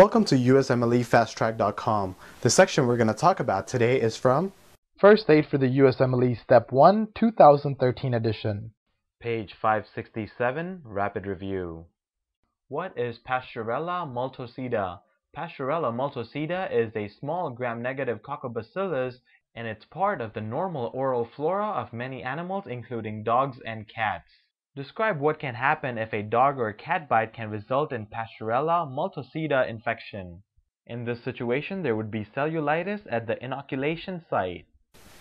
Welcome to USMLEFasttrack.com. The section we're going to talk about today is from First Aid for the USMLE Step 1 2013 edition. Page 567, Rapid Review. What is Pasteurella multocida? Pasteurella multocida is a small gram-negative coccobacillus and it's part of the normal oral flora of many animals including dogs and cats. Describe what can happen if a dog or cat bite can result in Pasteurella multocida infection. In this situation, there would be cellulitis at the inoculation site.